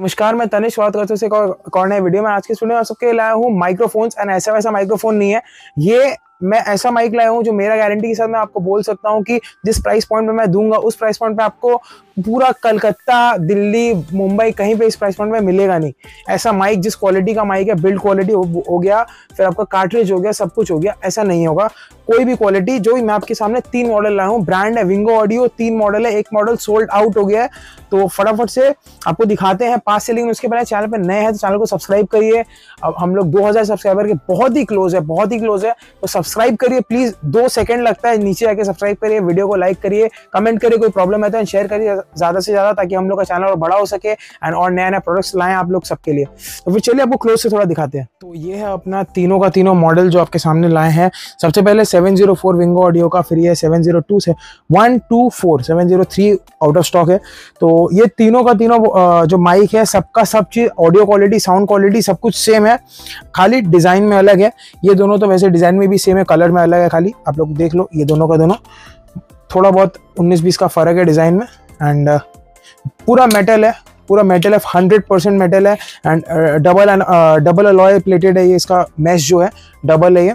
नमस्कार मैं तनिष बात करता कौन है वीडियो में। आज के स्टूडियो में सबके लाया हूँ माइक्रोफोन्स एंड ऐसा वैसा माइक्रोफोन नहीं है। ये मैं ऐसा माइक लाया हूँ जो मेरा गारंटी के साथ मैं आपको बोल सकता हूँ कि जिस प्राइस पॉइंट पे मैं दूँगा उस प्राइस पॉइंट पे आपको पूरा कलकत्ता दिल्ली मुंबई कहीं पे इस प्राइस पॉइंट में मिलेगा नहीं। ऐसा माइक जिस क्वालिटी का माइक है बिल्ड क्वालिटी हो, हो गया फिर आपका कार्ट्रेज हो गया सब कुछ हो गया ऐसा नहीं होगा। कोई भी क्वालिटी जो भी मैं आपके सामने तीन मॉडल लाया हूँ ब्रांड है विंगो ऑडियो तीन मॉडल है एक मॉडल सोल्ड आउट हो गया है। तो फटाफट से आपको दिखाते हैं पास से लेकिन उसके पहले चैनल पर नए हैं तो चैनल को सब्सक्राइब करिए। अब हम लोग 2000 सब्सक्राइबर के बहुत ही क्लोज है, बहुत ही क्लोज है। तो सब्सक्राइब करिए, प्लीज़ दो सेकंड लगता है नीचे आके सब्सक्राइब करिए, वीडियो को लाइक करिए, कमेंट करिए, कोई प्रॉब्लम है तो शेयर करिए ज़्यादा से ज़्यादा ताकि हम लोग का चैनल और बड़ा हो सके एंड और नया नया प्रोडक्ट्स लाएँ आप लोग सबके लिए। तो फिर चलिए आपको क्लोज से थोड़ा दिखाते हैं। तो ये है अपना तीनों का तीनों मॉडल जो आपके सामने लाए हैं। सबसे पहले seven zero four Wingo audio का फिर ये सेवन ज़ीरो टू से one two four seven zero three out of stock है। तो ये तीनों का तीनों जो माइक है, सबका सब चीज़ ऑडियो क्वालिटी साउंड क्वालिटी सब कुछ सेम है। खाली डिज़ाइन में अलग है। ये दोनों तो वैसे डिज़ाइन में भी सेम है कलर में अलग है खाली। आप लोग देख लो, ये दोनों का दोनों। थोड़ा बहुत उन्नीस बीस का फ़र्क है डिज़ाइन में। एंड पूरा मेटल है। पूरा मेटल है हंड्रेड परसेंट मेटल है। And double and double alloy plated है ये इसका मैश जो है डबल है ये।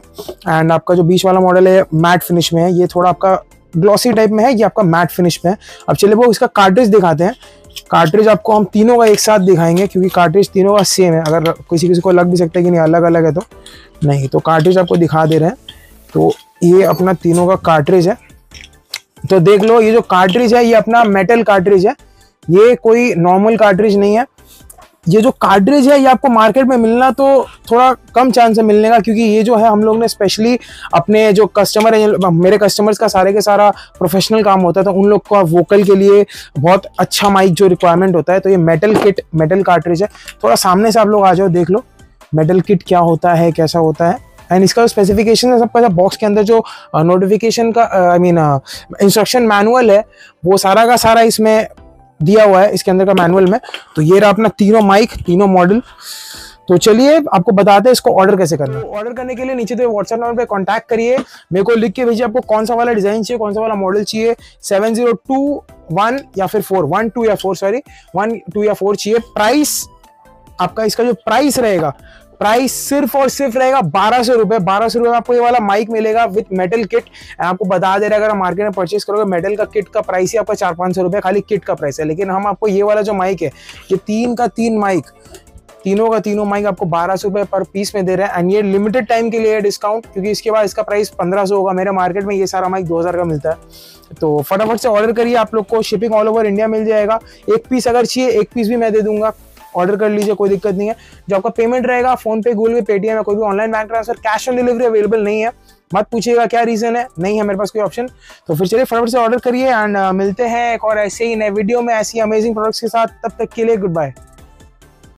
एंड आपका जो बीच वाला मॉडल है मैट फिनिश में है। ये थोड़ा आपका ग्लॉसी टाइप में है, ये आपका मैट फिनिश में है। अब चलिए वो इसका कार्ट्रिज दिखाते हैं। कार्ट्रिज आपको हम तीनों का एक साथ दिखाएँगे, क्योंकि कार्ट्रिज तीनों का सेम है। अगर किसी किसी को लग भी सकता है कि नहीं अलग अलग है तो। नहीं तो कार्ट्रिज आपको दिखा दे रहे हैं। तो ये अपना तीनों का कार्ट्रिज है। तो देख लो, ये जो कार्ट्रिज है, ये अपना मेटल कार्ट्रिज है। ये कोई नॉर्मल कार्ट्रिज नहीं है। ये जो कार्ट्रिज है, ये आपको मार्केट में मिलना तो थोड़ा कम चांस है मिलने का, क्योंकि ये जो है, हम लोग ने स्पेशली अपने जो कस्टमर है मेरे कस्टमर्स का सारे के सारा प्रोफेशनल काम होता है तो उन लोग का वोकल के लिए बहुत अच्छा माइक जो रिक्वायरमेंट होता है तो ये मेटल किट मेटल कार्ट्रिज है। थोड़ा सामने से आप लोग आ जाओ, देख लो मेटल किट क्या होता है, कैसा होता है। एंड इसका जो स्पेसिफिकेशन है, सबका बॉक्स के अंदर जो नोटिफिकेशन का आई मीन इंस्ट्रक्शन मैनुअल है, वो सारा का सारा इसमें दिया हुआ है इसके अंदर का मैनुअल में। तो ये रहा अपना तीनों माइक तीनों मॉडल तो चलिए, आपको बताते हैं इसको ऑर्डर कैसे करना है। ऑर्डर करने के लिए नीचे तो व्हाट्सएप नंबर पे कांटेक्ट करिए। मेरे को लिख के भेजिए, आपको कौन सा वाला डिज़ाइन चाहिए, कौन सा वाला मॉडल चाहिए। सेवन ज़ीरो टू वन या फिर फोर वन टू या फोर सॉरी वन टू या फोर चाहिए। प्राइस आपका इसका जो प्राइस रहेगा प्राइस सिर्फ़ और सिर्फ़ रहेगा बारह सौ रुपए। बारह सौ रुपए में आपको ये वाला माइक मिलेगा विथ मेटल किट आपको बता दे रहा है, अगर मार्केट में परचेस करोगे मेटल का किट का प्राइस ही आपका चार पाँच सौ रुपए, खाली किट का प्राइस है। लेकिन हम आपको ये वाला जो माइक है, ये तीन का तीन माइक तीनों का तीनों माइक आपको बारह सौ रुपए पर पीस में दे रहे हैं। एंड ये लिमिटेड टाइम के लिए डिस्काउंट क्योंकि इसके बाद इसका प्राइस पंद्रह सौ होगा। मेरे मार्केट में ये सारा माइक दो हज़ार का मिलता है। तो फटाफट से ऑर्डर करिए, आप लोग को शिपिंग ऑल ओवर इंडिया मिल जाएगा। एक पीस अगर चाहिए, एक पीस भी मैं दे दूँगा। ऑर्डर कर लीजिए, कोई दिक्कत नहीं है। जो आपका पेमेंट रहेगा फ़ोन पे गूगल पे पेटीएम है कोई भी online bank transfer cash on delivery available नहीं है। मत पूछिएगा क्या रीजन है, नहीं है मेरे पास कोई ऑप्शन तो फिर चलिए, फटाफट से ऑर्डर करिए एंड मिलते हैं एक और ऐसे ही नए वीडियो में ऐसी अमेजिंग प्रोडक्ट्स के साथ। तब तक के लिए गुड बाय